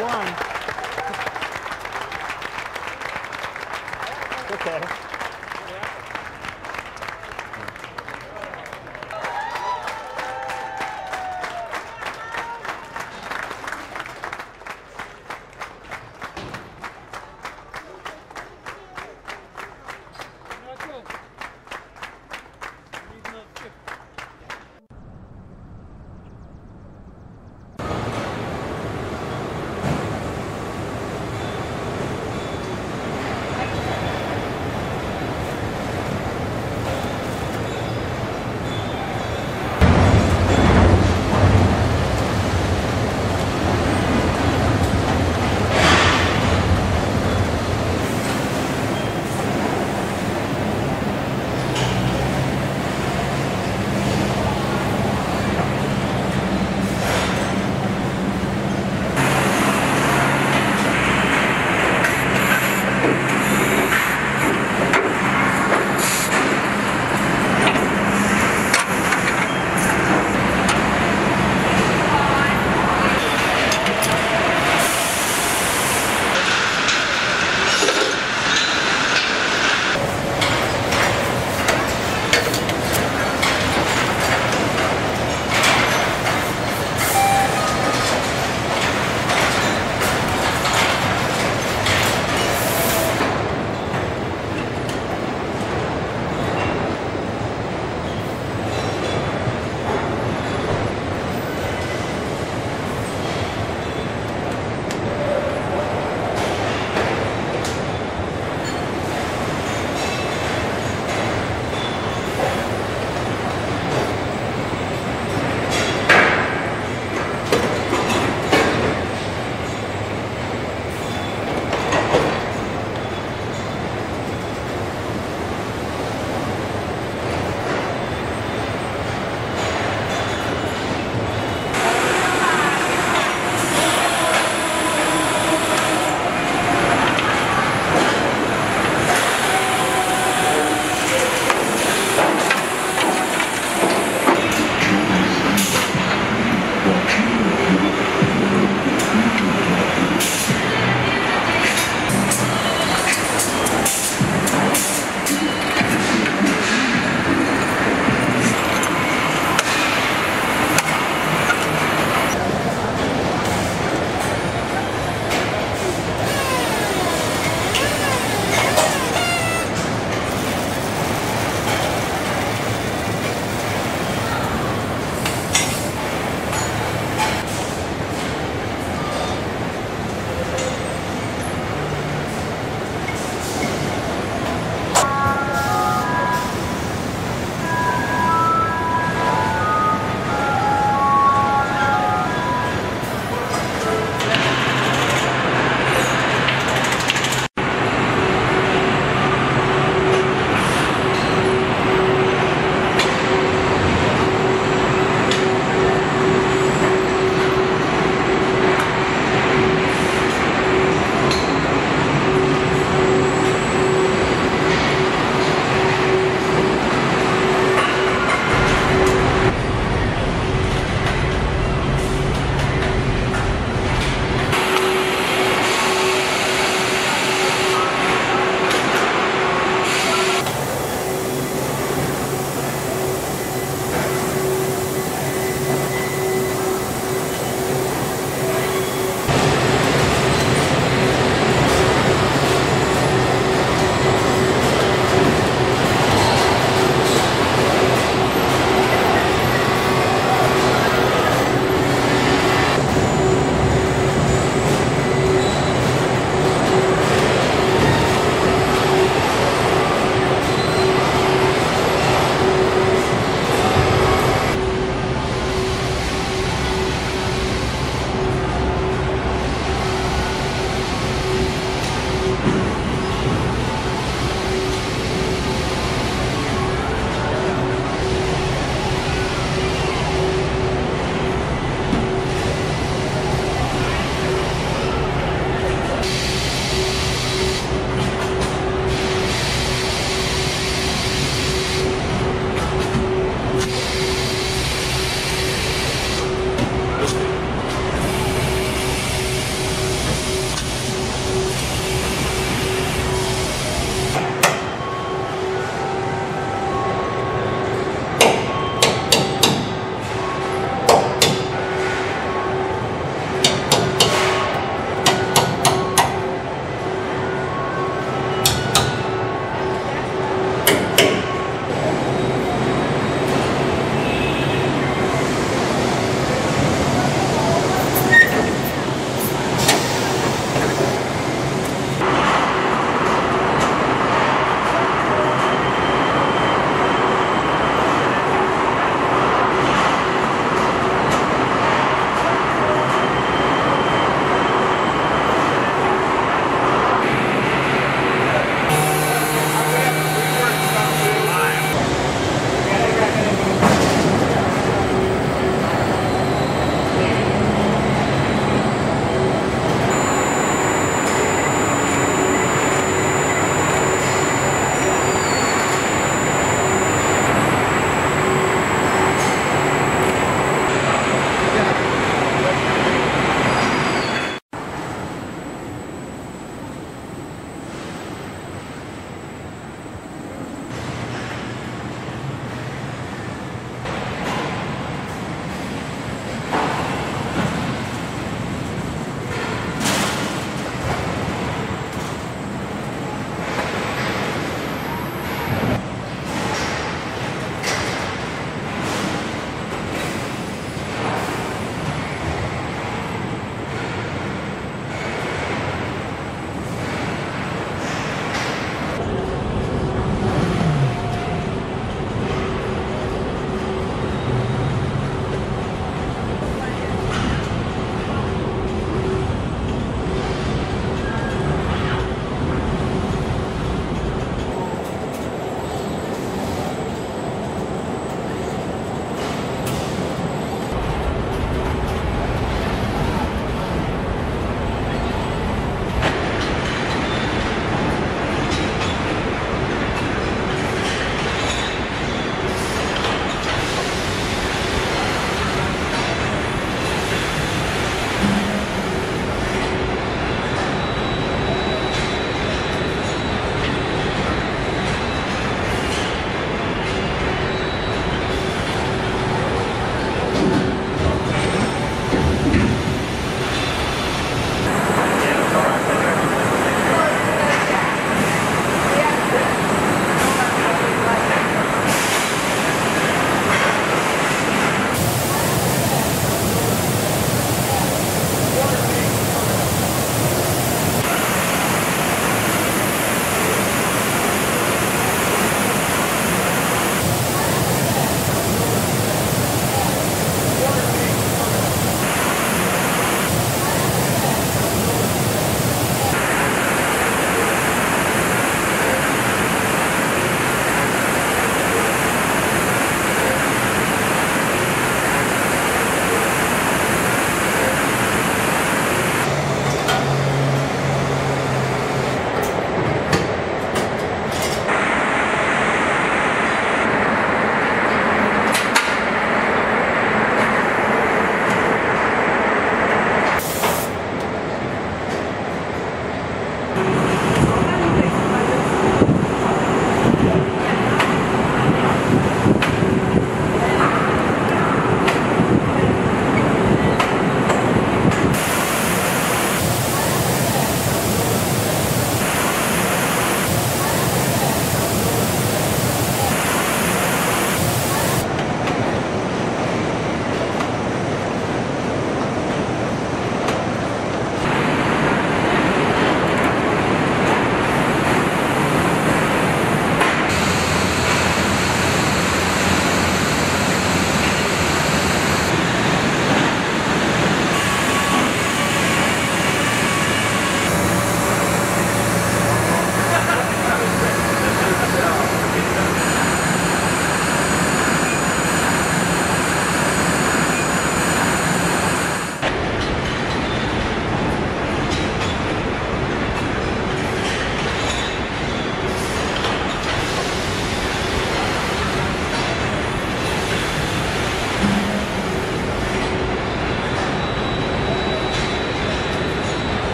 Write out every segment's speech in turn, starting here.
one. Okay.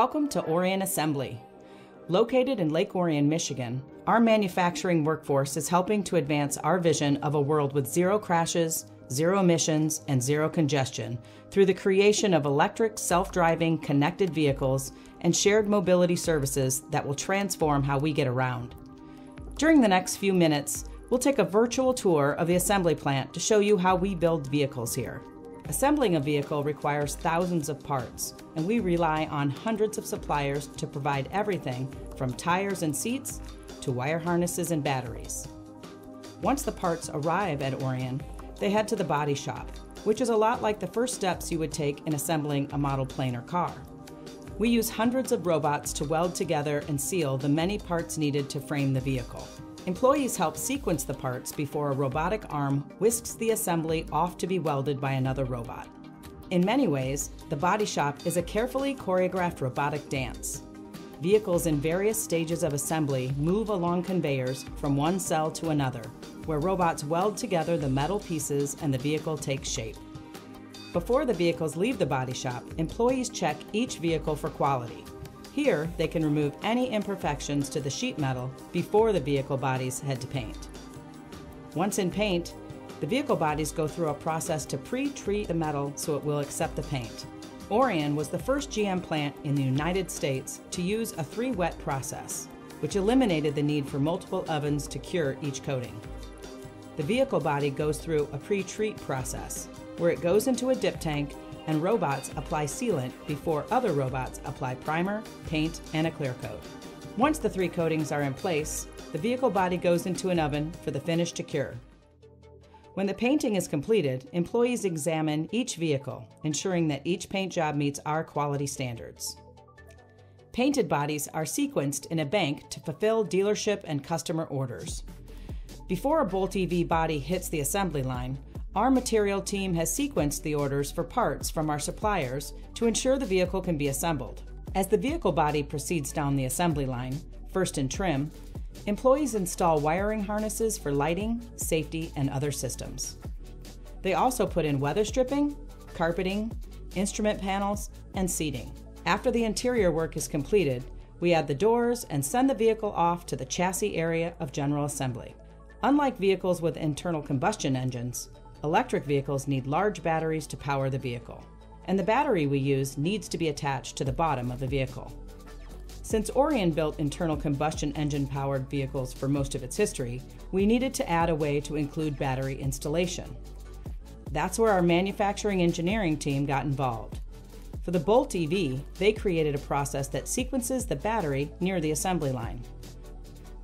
Welcome to Orion Assembly. Located in Lake Orion, Michigan, our manufacturing workforce is helping to advance our vision of a world with zero crashes, zero emissions, and zero congestion through the creation of electric, self driving, connected vehicles and shared mobility services that will transform how we get around. During the next few minutes, we'll take a virtual tour of the assembly plant to show you how we build vehicles here. Assembling a vehicle requires thousands of parts, and we rely on hundreds of suppliers to provide everything from tires and seats to wire harnesses and batteries. Once the parts arrive at Orion, they head to the body shop, which is a lot like the first steps you would take in assembling a model plane or car. We use hundreds of robots to weld together and seal the many parts needed to frame the vehicle. Employees help sequence the parts before a robotic arm whisks the assembly off to be welded by another robot. In many ways, the body shop is a carefully choreographed robotic dance. Vehicles in various stages of assembly move along conveyors from one cell to another, where robots weld together the metal pieces and the vehicle takes shape. Before the vehicles leave the body shop, employees check each vehicle for quality. Here, they can remove any imperfections to the sheet metal before the vehicle bodies head to paint. Once in paint, the vehicle bodies go through a process to pre-treat the metal so it will accept the paint. Orion was the first GM plant in the United States to use a three-wet process, which eliminated the need for multiple ovens to cure each coating. The vehicle body goes through a pre-treat process, where it goes into a dip tank and robots apply sealant before other robots apply primer, paint, and a clear coat. Once the three coatings are in place, the vehicle body goes into an oven for the finish to cure. When the painting is completed, employees examine each vehicle, ensuring that each paint job meets our quality standards. Painted bodies are sequenced in a bank to fulfill dealership and customer orders. Before a Bolt EV body hits the assembly line, our material team has sequenced the orders for parts from our suppliers to ensure the vehicle can be assembled. As the vehicle body proceeds down the assembly line, first in trim, employees install wiring harnesses for lighting, safety, and other systems. They also put in weather stripping, carpeting, instrument panels, and seating. After the interior work is completed, we add the doors and send the vehicle off to the chassis area of general assembly. Unlike vehicles with internal combustion engines, Electric vehicles need large batteries to power the vehicle, and the battery we use needs to be attached to the bottom of the vehicle. Since Orion built internal combustion engine powered vehicles for most of its history, we needed to add a way to include battery installation. That's where our manufacturing engineering team got involved. For the Bolt EV, they created a process that sequences the battery near the assembly line.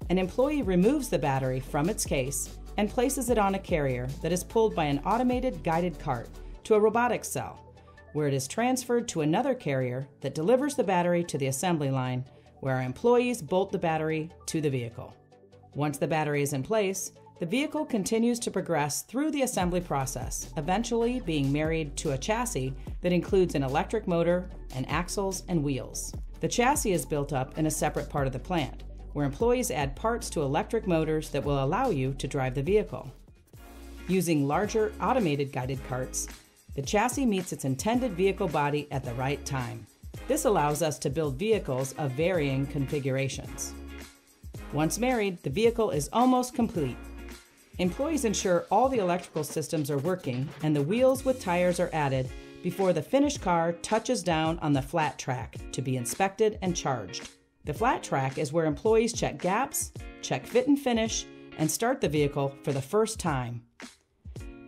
An employee removes the battery from its case and places it on a carrier that is pulled by an automated guided cart to a robotic cell, where it is transferred to another carrier that delivers the battery to the assembly line, where our employees bolt the battery to the vehicle. Once the battery is in place, the vehicle continues to progress through the assembly process, eventually being married to a chassis that includes an electric motor and axles and wheels. The chassis is built up in a separate part of the plant, where employees add parts to electric motors that will allow you to drive the vehicle. Using larger automated guided carts, the chassis meets its intended vehicle body at the right time. This allows us to build vehicles of varying configurations. Once married, the vehicle is almost complete. Employees ensure all the electrical systems are working and the wheels with tires are added before the finished car touches down on the flat track to be inspected and charged. The flat track is where employees check gaps, check fit and finish, and start the vehicle for the first time.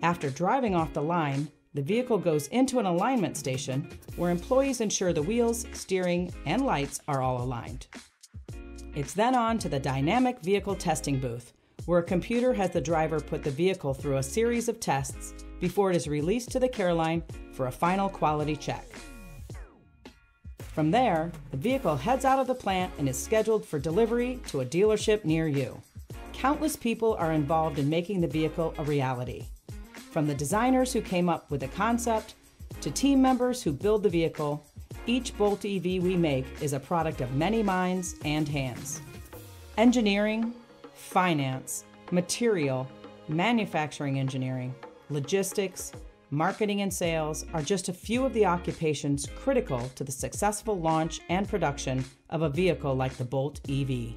After driving off the line, the vehicle goes into an alignment station where employees ensure the wheels, steering, and lights are all aligned. It's then on to the dynamic vehicle testing booth, where a computer has the driver put the vehicle through a series of tests before it is released to the care line for a final quality check. From there, the vehicle heads out of the plant and is scheduled for delivery to a dealership near you. Countless people are involved in making the vehicle a reality. From the designers who came up with the concept to team members who build the vehicle, each Bolt EV we make is a product of many minds and hands. Engineering, finance, material, manufacturing engineering, logistics, marketing, and sales are just a few of the occupations critical to the successful launch and production of a vehicle like the Bolt EV.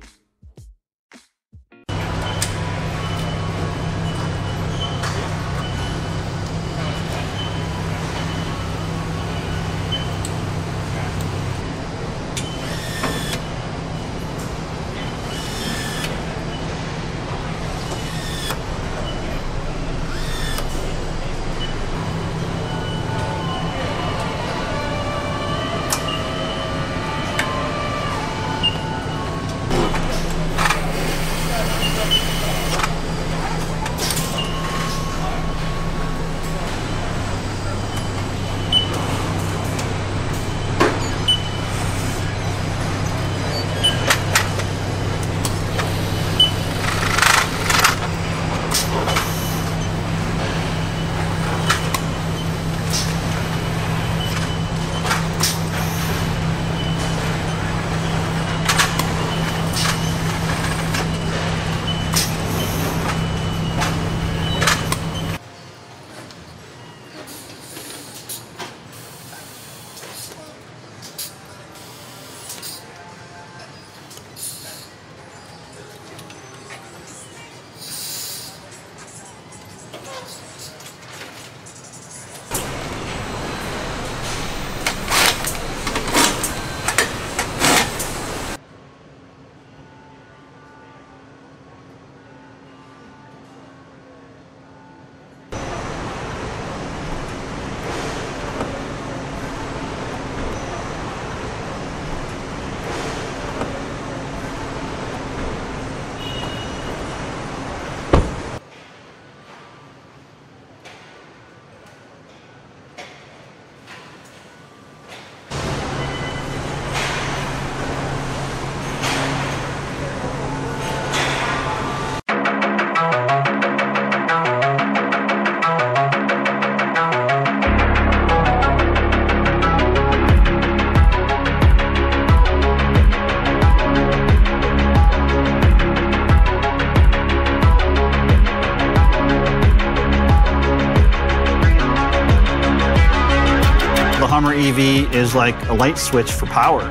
Like a light switch for power.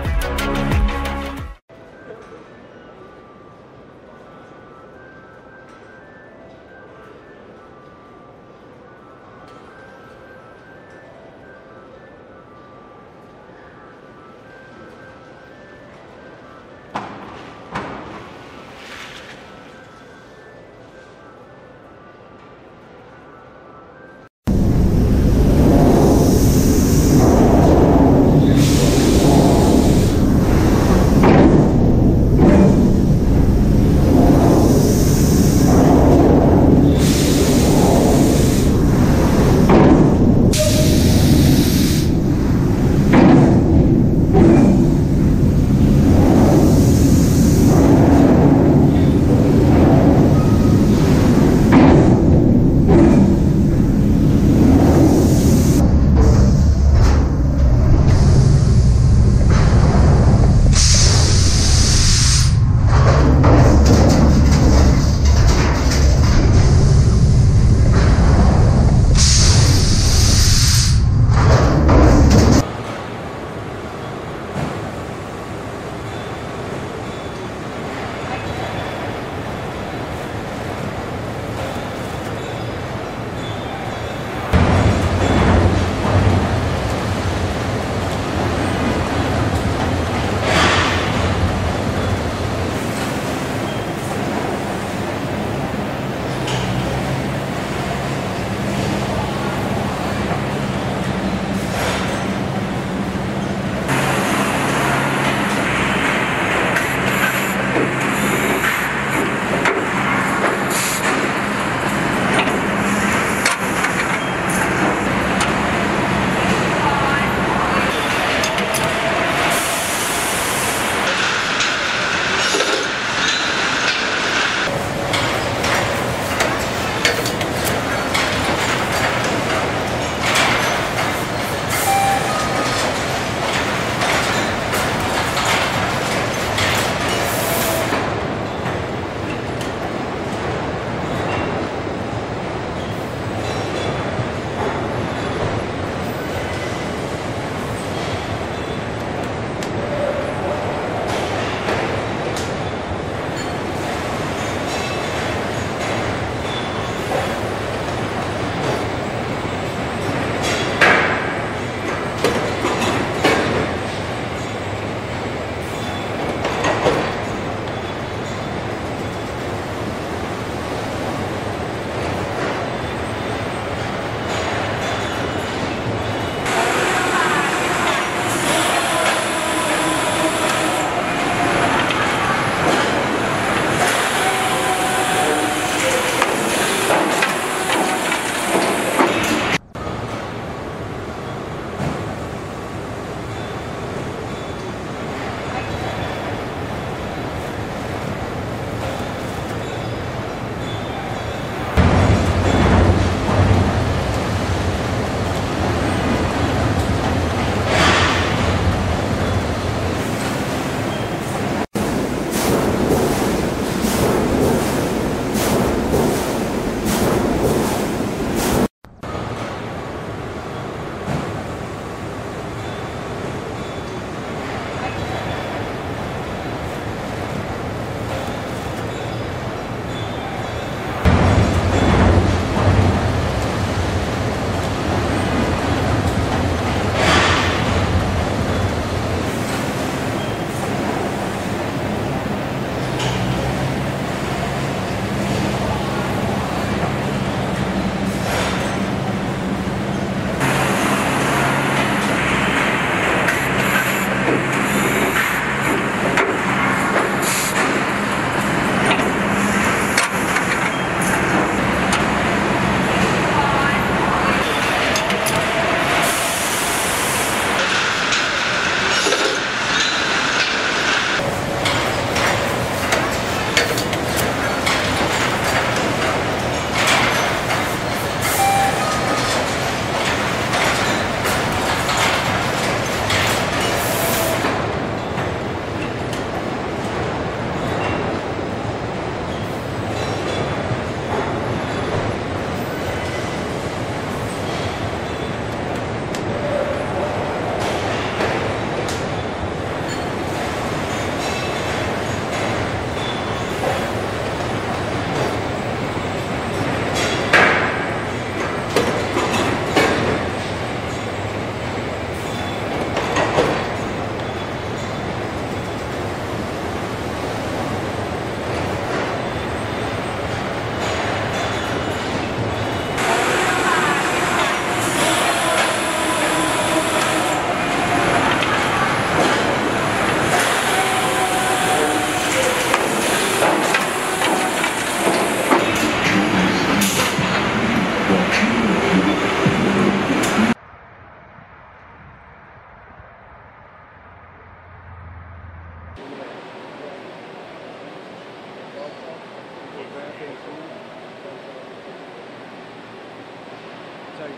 How you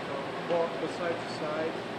call it. Well, besides the side.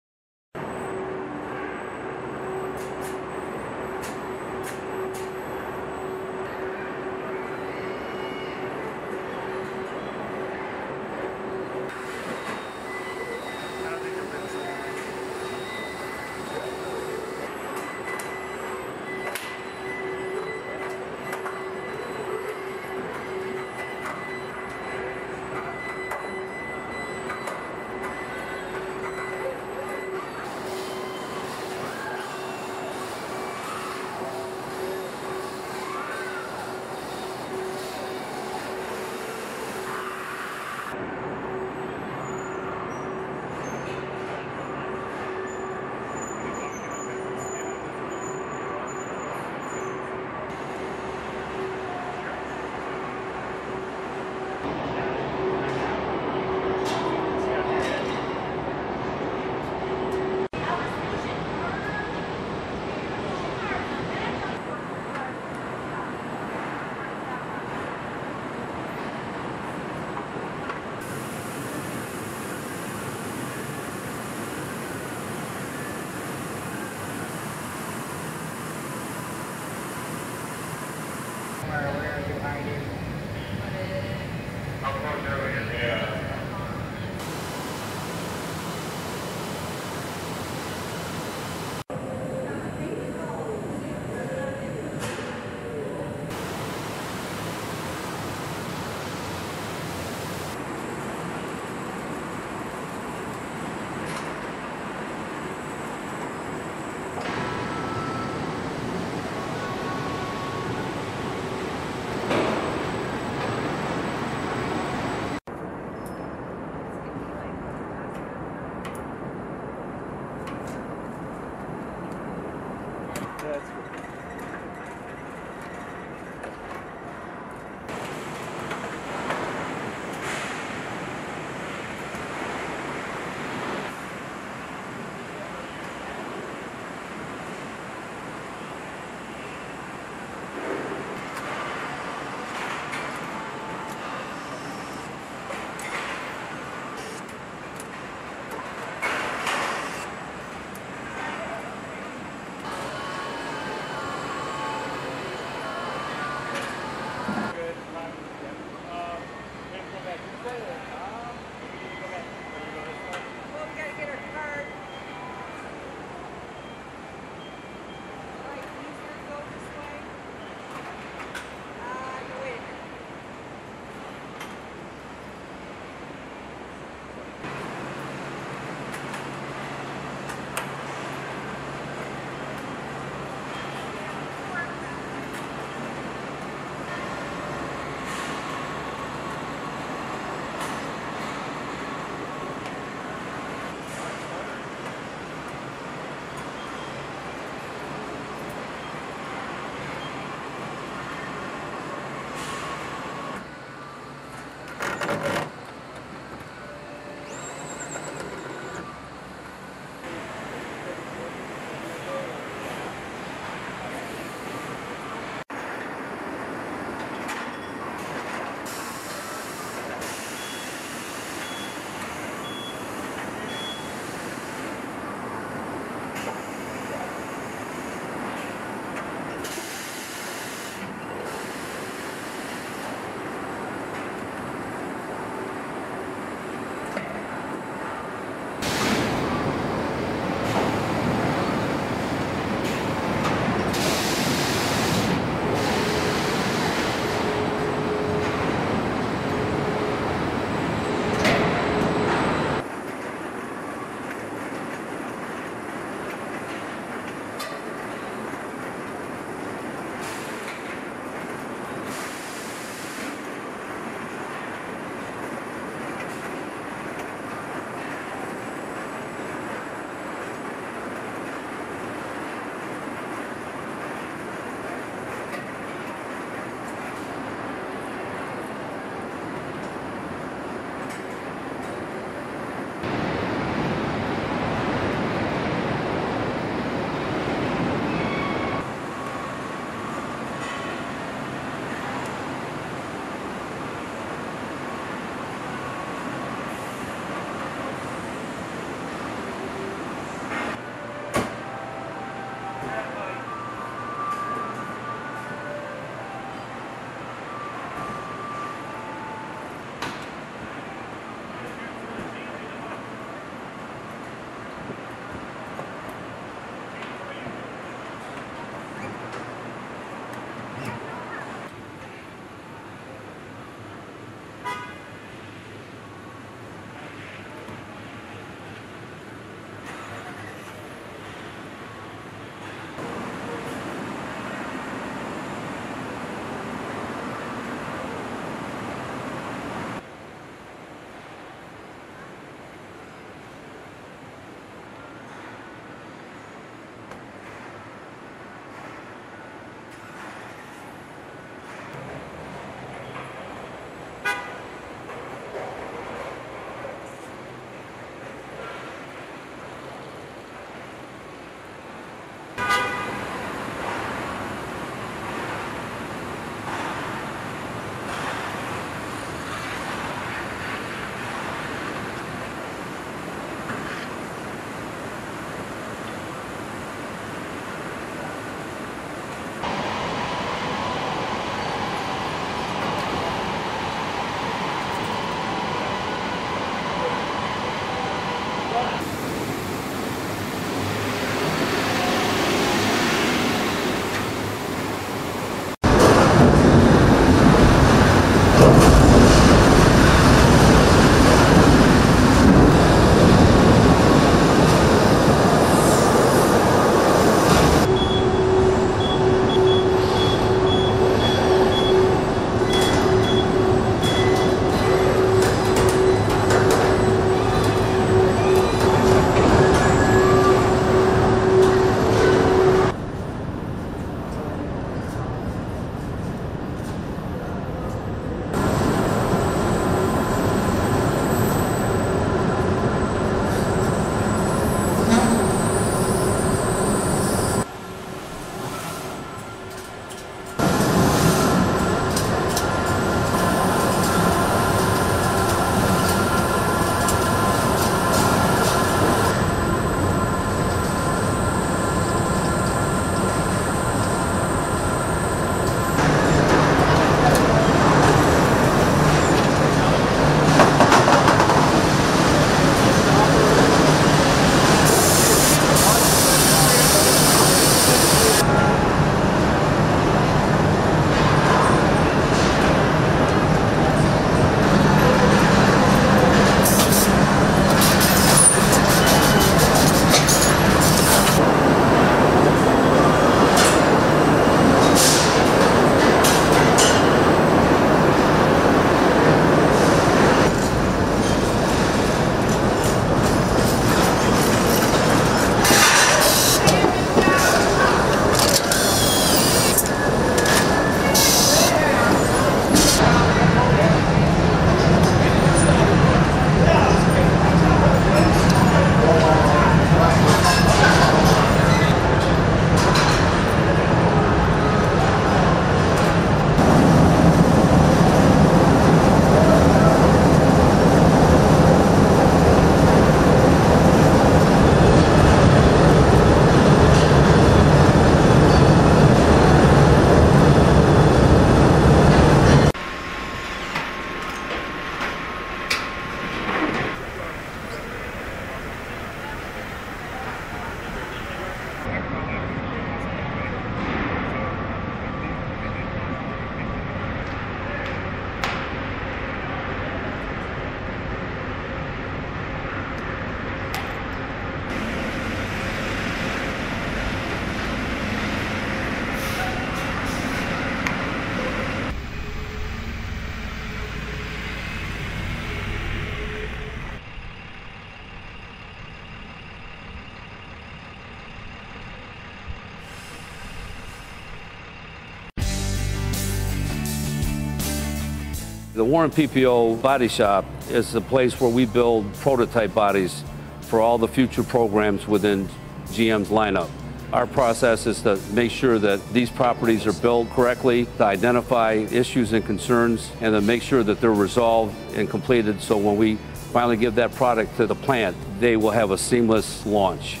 The Warren PPO Body Shop is the place where we build prototype bodies for all the future programs within GM's lineup. Our process is to make sure that these properties are built correctly, to identify issues and concerns, and to make sure that they're resolved and completed so when we finally give that product to the plant, they will have a seamless launch.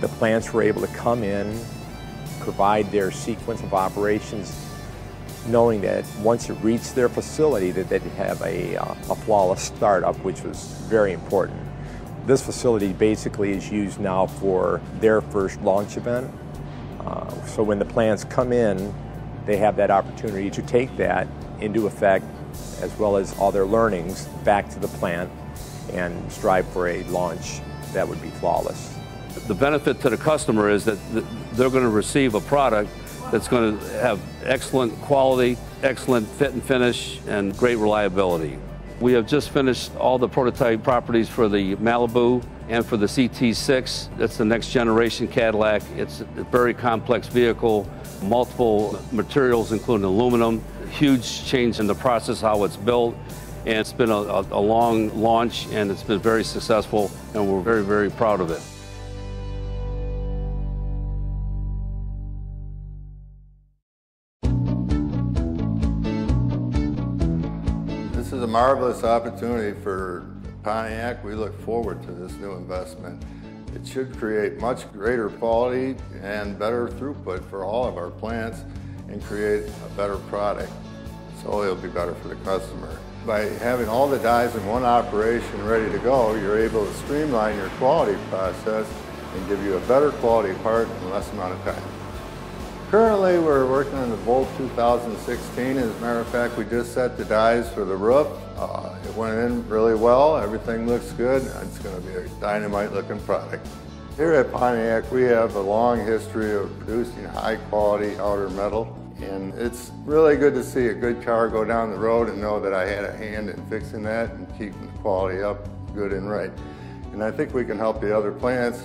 The plants were able to come in, provide their sequence of operations, knowing that once it reached their facility that they'd have a, uh, a flawless startup, which was very important. This facility basically is used now for their first launch event. Uh, so when the plants come in, they have that opportunity to take that into effect as well as all their learnings back to the plant and strive for a launch that would be flawless. The benefit to the customer is that they're going to receive a product that's going to have excellent quality, excellent fit and finish, and great reliability. We have just finished all the prototype properties for the Malibu and for the CT6. That's the next generation Cadillac. It's a very complex vehicle, multiple materials, including aluminum, huge change in the process, how it's built. And it's been a, a, long launch and it's been very successful, and we're very, very proud of it. Marvelous opportunity for Pontiac. We look forward to this new investment. It should create much greater quality and better throughput for all of our plants and create a better product. So it'll be better for the customer. By having all the dies in one operation ready to go, you're able to streamline your quality process and give you a better quality part in less amount of time. Currently, we're working on the Volt 2016. As a matter of fact, we just set the dies for the roof. Uh, it went in really well. Everything looks good. It's going to be a dynamite looking product. Here at Pontiac, we have a long history of producing high quality outer metal. And it's really good to see a good car go down the road and know that I had a hand in fixing that and keeping the quality up good and right. And I think we can help the other plants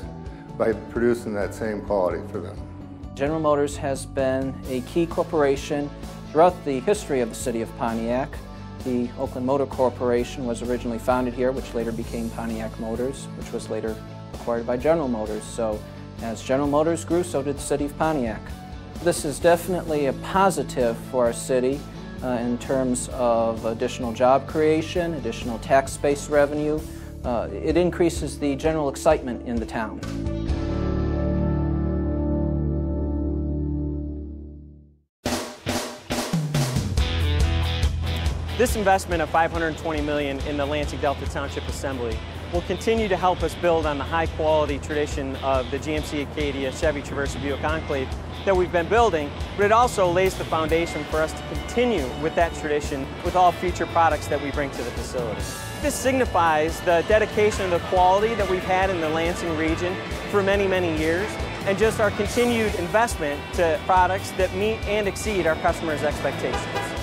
by producing that same quality for them. General Motors has been a key corporation throughout the history of the city of Pontiac. The Oakland Motor Corporation was originally founded here, which later became Pontiac Motors, which was later acquired by General Motors. So as General Motors grew, so did the city of Pontiac. This is definitely a positive for our city uh, in terms of additional job creation, additional tax base revenue. Uh, it increases the general excitement in the town. This investment of 520 million in the Lansing Delta Township Assembly will continue to help us build on the high quality tradition of the GMC Acadia Chevy Traverse Buick Enclave that we've been building, but it also lays the foundation for us to continue with that tradition with all future products that we bring to the facility. This signifies the dedication and the quality that we've had in the Lansing region for many, many years, and just our continued investment to products that meet and exceed our customers' expectations.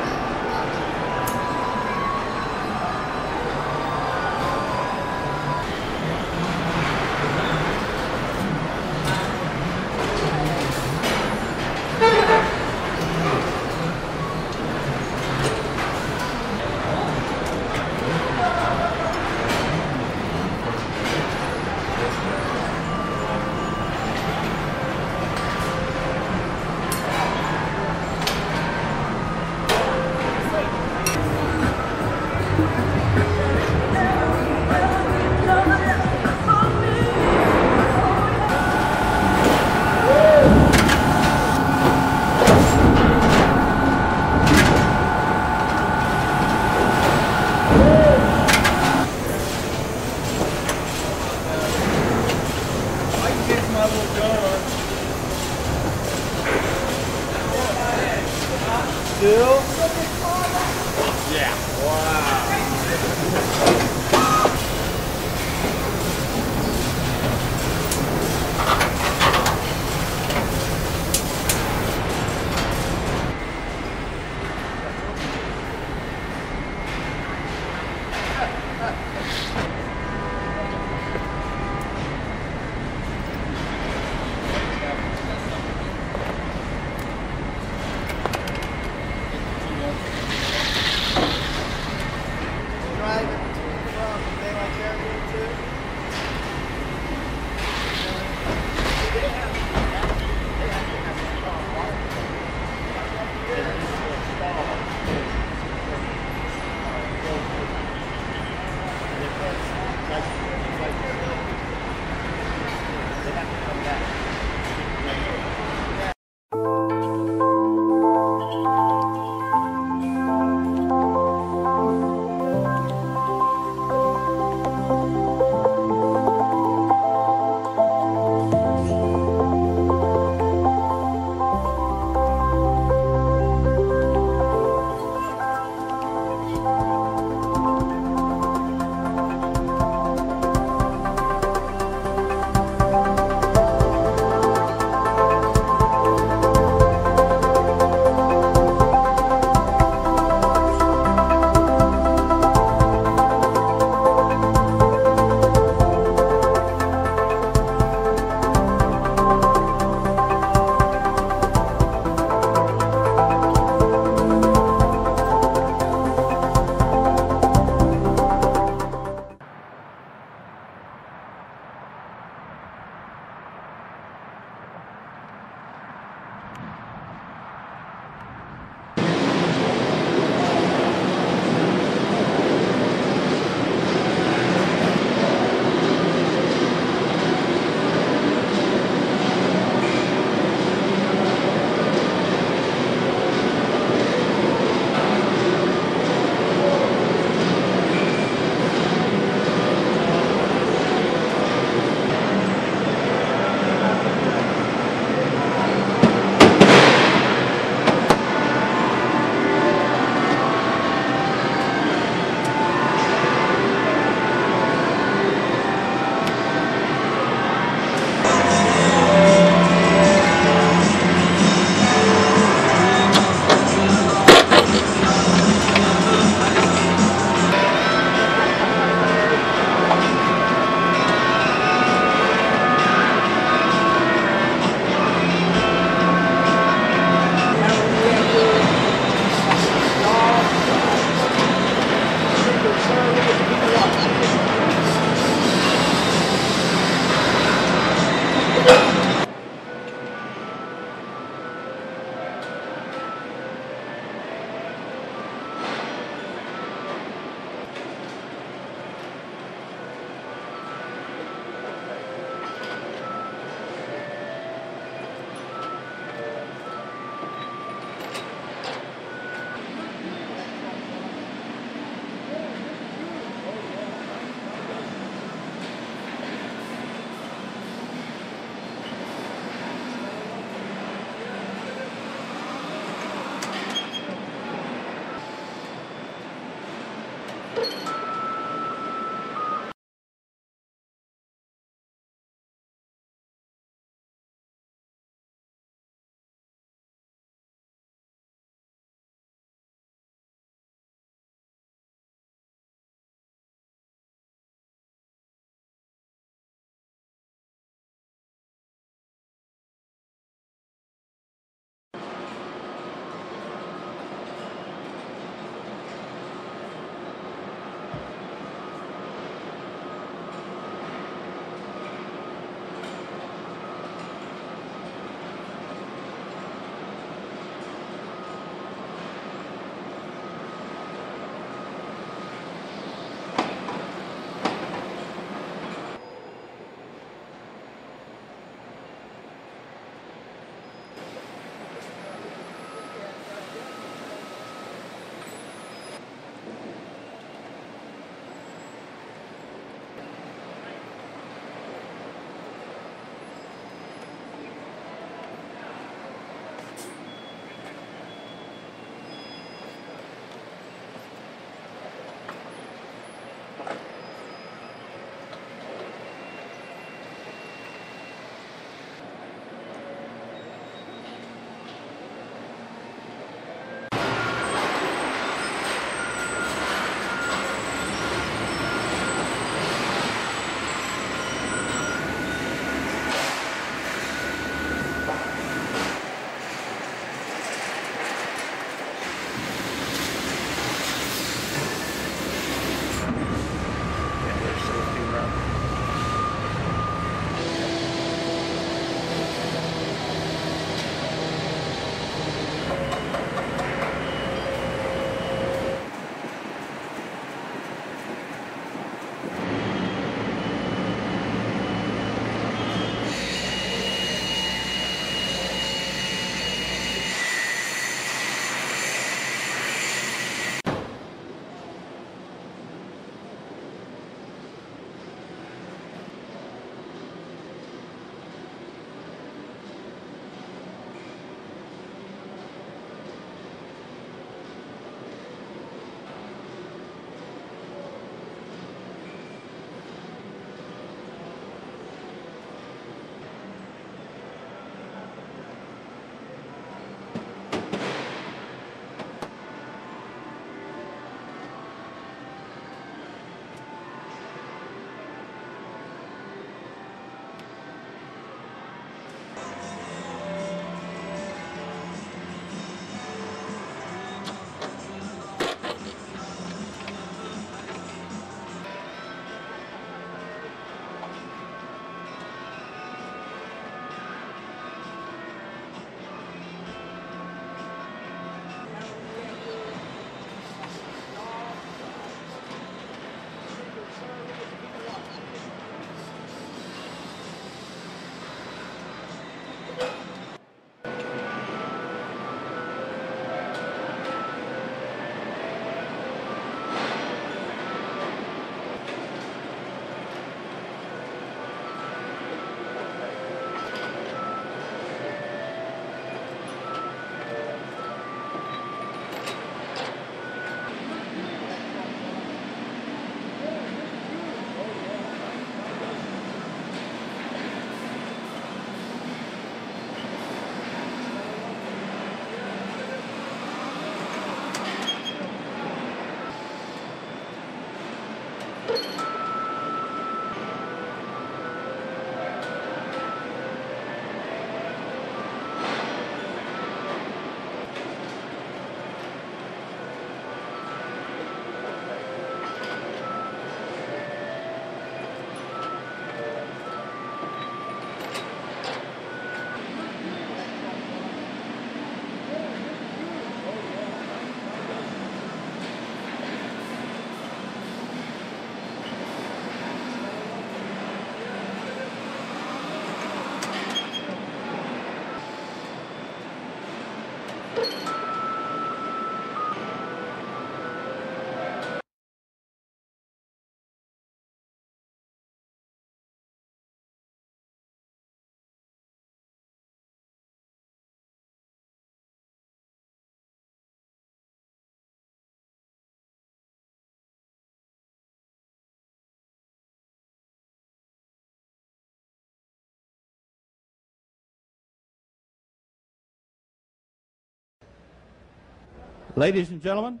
Ladies and gentlemen,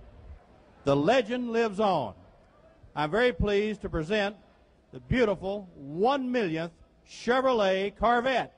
the legend lives on. I'm very pleased to present the beautiful one millionth Chevrolet Corvette.